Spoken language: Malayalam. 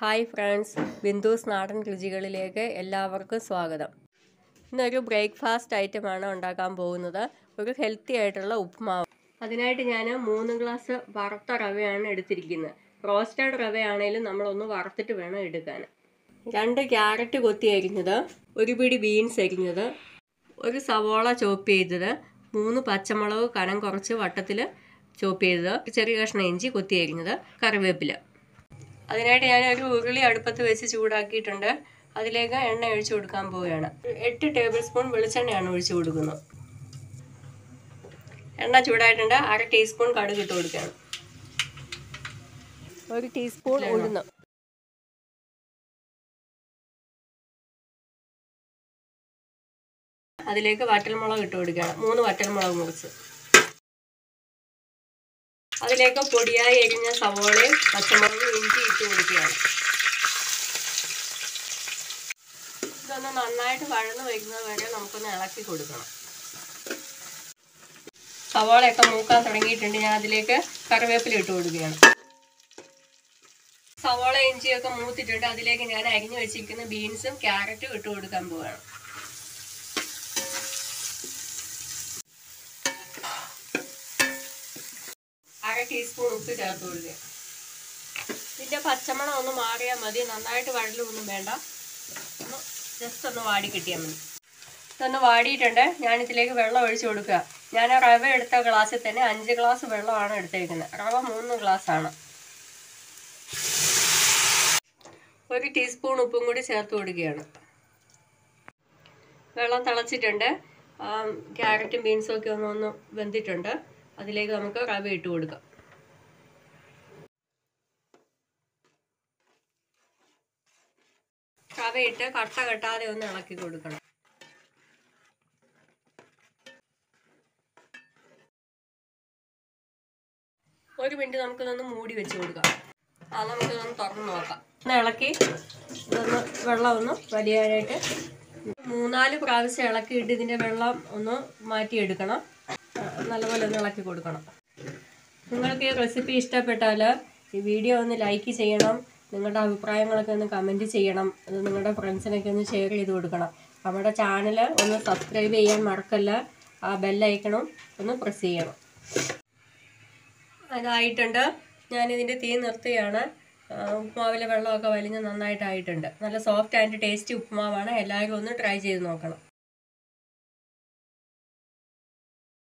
ഹായ് ഫ്രണ്ട്സ് ബിന്ദുസ് നാടൻ രുചികളിലേക്ക് എല്ലാവർക്കും സ്വാഗതം. ഇന്നൊരു ബ്രേക്ക്ഫാസ്റ്റ് ഐറ്റമാണ് ഉണ്ടാക്കാൻ പോകുന്നത്. ഒരു ഹെൽത്തി ആയിട്ടുള്ള ഉപ്പുമാവ് അതിനായിട്ട് ഞാൻ മൂന്ന് ഗ്ലാസ് വറുത്ത റവയാണ് എടുത്തിരിക്കുന്നത്. റോസ്റ്റഡ് റവയാണേലും നമ്മളൊന്ന് വറുത്തിട്ട് വേണം എടുക്കാൻ. രണ്ട് ക്യാരറ്റ് കൊത്തി അരിഞ്ഞത് ഒരു പിടി ബീൻസ് അരിഞ്ഞത് ഒരു സവോള ചോപ്പ് ചെയ്തത് മൂന്ന് പച്ചമുളക് കനം കുറച്ച് വട്ടത്തിൽ ചോപ്പ് ചെയ്തത് ചെറിയ കഷ്ണ ഇഞ്ചി കൊത്തി അരിഞ്ഞത് കറിവേപ്പില. അതിനായിട്ട് ഞാൻ ഒരു ഉരുളി അടുപ്പത്ത് വെച്ച് ചൂടാക്കിയിട്ടുണ്ട്. അതിലേക്ക് എണ്ണ ഒഴിച്ചു കൊടുക്കാൻ പോവുകയാണ്. എട്ട് ടേബിൾ സ്പൂൺ വെളിച്ചെണ്ണയാണ് ഒഴിച്ചു കൊടുക്കുന്നത്. എണ്ണ ചൂടായിട്ടുണ്ട്. അര ടീസ്പൂൺ കടുക് ഇട്ട് കൊടുക്കുകയാണ്. ഒരു ടീസ്പൂൺ ഉഴുന്ന്. അതിലേക്ക് വറ്റൽമുളക് ഇട്ട് കൊടുക്കുകയാണ്. മൂന്ന് വറ്റൽമുളക് മുറിച്ച്. അതിലേക്ക് പൊടിയായി എരിഞ്ഞ സവോളയും പച്ചമുളകും ഇഞ്ചി ഇട്ട് കൊടുക്കുകയാണ്. ഇതൊന്ന് നന്നായിട്ട് വഴന്ന് വരുന്നത് വരെ നമുക്കൊന്ന് ഇളക്കി കൊടുക്കണം. സവോളയൊക്കെ മൂക്കാൻ തുടങ്ങിയിട്ടുണ്ട്. ഞാൻ അതിലേക്ക് കറിവേപ്പില ഇട്ട് കൊടുക്കുകയാണ്. സവോള ഇഞ്ചിയൊക്കെ മൂത്തിട്ടുണ്ട്. അതിലേക്ക് ഞാൻ അരിഞ്ഞു വെച്ചിരിക്കുന്ന ബീൻസും ക്യാരറ്റും ഇട്ട് കൊടുക്കാൻ പോവുകയാണ് അര ടീസ്പൂൺ ഉപ്പ് ചേർത്ത് കൊടുക്കുക. ഇതിന്റെ പച്ചമണം ഒന്ന് മാറിയാൽ മതി. നന്നായിട്ട് വഴലൊന്നും വേണ്ട. ഒന്ന് ജസ്റ്റ് ഒന്ന് വാടി കിട്ടിയാൽ മതി. ഇതൊന്ന് വാടിയിട്ടുണ്ട്. ഞാനിതിലേക്ക് വെള്ളം ഒഴിച്ച് കൊടുക്കുക. ഞാൻ റവ എടുത്ത ഗ്ലാസ്സിൽ തന്നെ അഞ്ച് ഗ്ലാസ് വെള്ളമാണ് എടുത്തേക്കുന്നത്. റവ മൂന്ന് ഗ്ലാസ് ആണ് ഒരു ടീസ്പൂൺ ഉപ്പും കൂടി ചേർത്ത് കൊടുക്കുകയാണ്. വെള്ളം തിളച്ചിട്ടുണ്ട്. ക്യാരറ്റും ബീൻസും ഒക്കെ ഒന്ന് ഒന്ന് വെന്തിട്ടുണ്ട്. അതിലേക്ക് നമുക്ക് റവ ഇട്ട് കൊടുക്കാം. റവ ഇട്ട് കട്ട കെട്ടാതെ ഒന്ന് ഇളക്കി കൊടുക്കണം. ഒരു മിനിറ്റ് നമുക്കിതൊന്ന് മൂടി വെച്ച് കൊടുക്കാം. ആ നമുക്കിതൊന്ന് തുറന്ന് നോക്കാം. ഒന്ന് ഇളക്കി ഇതൊന്ന് വെള്ളം ഒന്ന് വലിയാനായിട്ട്. മൂന്നാൽ പ്രാവശ്യം ഇളക്കിയിട്ട് ഇതിന്റെ വെള്ളം ഒന്ന് മാറ്റിയെടുക്കണം. നല്ലപോലെ ഒന്ന് ഇളക്കി കൊടുക്കണം. നിങ്ങൾക്ക് ഈ റെസിപ്പി ഇഷ്ടപ്പെട്ടാൽ ഈ വീഡിയോ ഒന്ന് ലൈക്ക് ചെയ്യണം. നിങ്ങളുടെ അഭിപ്രായങ്ങളൊക്കെ ഒന്ന് കമന്റ് ചെയ്യണം. അത് നിങ്ങളുടെ ഫ്രണ്ട്സിനൊക്കെ ഒന്ന് ഷെയർ ചെയ്ത് കൊടുക്കണം. നമ്മുടെ ചാനൽ ഒന്ന് സബ്സ്ക്രൈബ് ചെയ്യാൻ മറക്കല്ല. ആ ബെല്ലൈക്കണം ഒന്ന് പ്രസ് ചെയ്യണം. അതായിട്ടുണ്ട്. ഞാനിതിന്റെ തീ നിർത്തുകയാണ് ഉപ്പുമാവിലെ വെള്ളമൊക്കെ വലിഞ്ഞ് നന്നായിട്ടായിട്ടുണ്ട്. നല്ല സോഫ്റ്റ് ആൻഡ് ടേസ്റ്റി ഉപ്മാവാണ് എല്ലാവരും ഒന്ന് ട്രൈ ചെയ്ത് നോക്കണം.